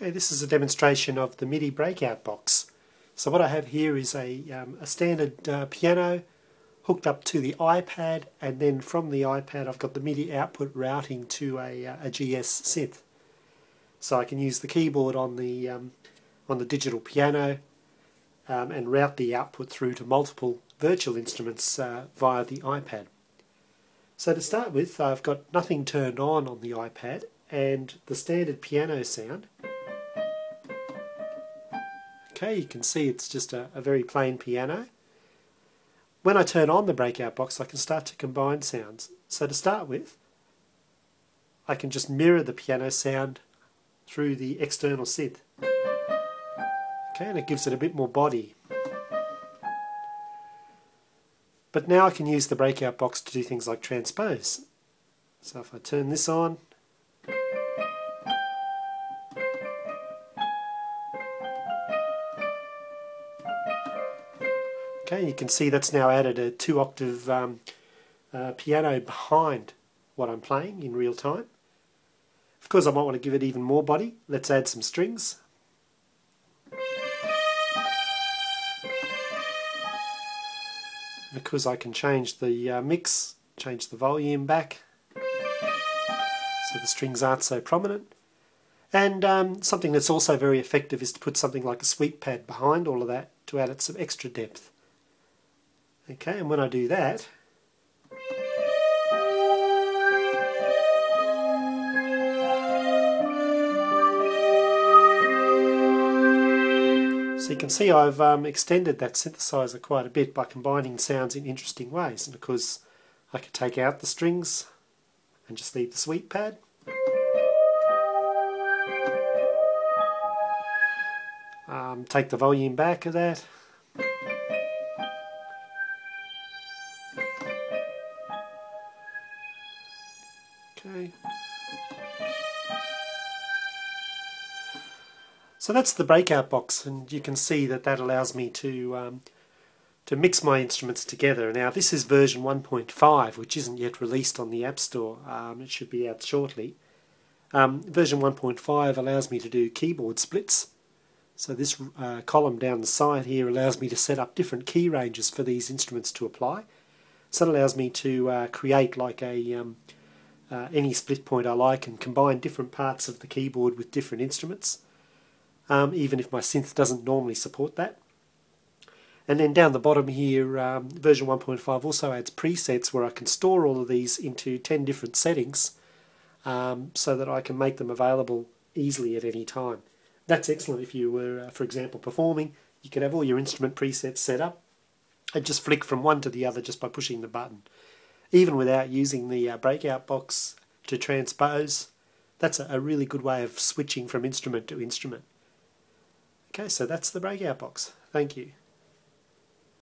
Okay, this is a demonstration of the MIDI breakout box. So what I have here is a, um, a standard uh, piano hooked up to the iPad and then from the iPad I've got the MIDI output routing to a, uh, a GS synth. So I can use the keyboard on the, um, on the digital piano um, and route the output through to multiple virtual instruments uh, via the iPad. So to start with I've got nothing turned on on the iPad and the standard piano sound Okay, you can see it's just a, a very plain piano. When I turn on the breakout box I can start to combine sounds. So to start with, I can just mirror the piano sound through the external synth. Okay, and it gives it a bit more body. But now I can use the breakout box to do things like transpose. So if I turn this on, Okay, you can see that's now added a two octave um, uh, piano behind what I'm playing in real time. Of course I might want to give it even more body. Let's add some strings. Because I can change the uh, mix, change the volume back so the strings aren't so prominent. And um, something that's also very effective is to put something like a sweep pad behind all of that to add it some extra depth. Okay, and when I do that, So you can see I've um, extended that synthesizer quite a bit by combining sounds in interesting ways. And because I could take out the strings and just leave the sweep pad. Um, take the volume back of that. Okay. So that's the breakout box and you can see that that allows me to um, to mix my instruments together. Now this is version 1.5 which isn't yet released on the App Store. Um, it should be out shortly. Um, version 1.5 allows me to do keyboard splits. So this uh, column down the side here allows me to set up different key ranges for these instruments to apply. So it allows me to uh, create like a um, uh, any split point I like and combine different parts of the keyboard with different instruments, um, even if my synth doesn't normally support that. And then down the bottom here, um, version 1.5 also adds presets where I can store all of these into 10 different settings um, so that I can make them available easily at any time. That's excellent if you were, uh, for example, performing. You could have all your instrument presets set up and just flick from one to the other just by pushing the button even without using the uh, breakout box to transpose. That's a, a really good way of switching from instrument to instrument. Okay, so that's the breakout box. Thank you.